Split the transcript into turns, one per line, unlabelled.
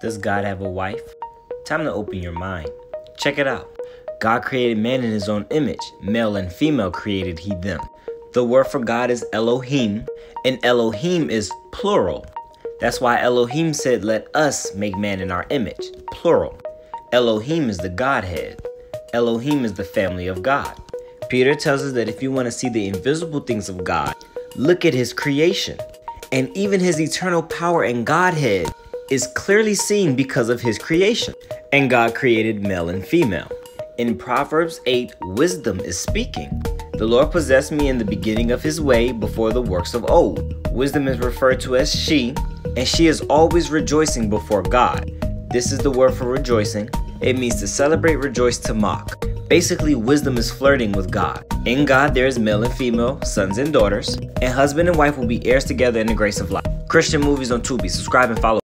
Does God have a wife? Time to open your mind. Check it out. God created man in his own image. Male and female created he them. The word for God is Elohim, and Elohim is plural. That's why Elohim said, Let us make man in our image. Plural. Elohim is the Godhead. Elohim is the family of God. Peter tells us that if you want to see the invisible things of God, look at his creation. And even his eternal power and Godhead is clearly seen because of his creation. And God created male and female. In Proverbs 8, wisdom is speaking. The Lord possessed me in the beginning of his way before the works of old. Wisdom is referred to as she, and she is always rejoicing before God. This is the word for rejoicing. It means to celebrate, rejoice, to mock. Basically, wisdom is flirting with God. In God, there is male and female, sons and daughters, and husband and wife will be heirs together in the grace of life. Christian movies on Tubi. Subscribe and follow.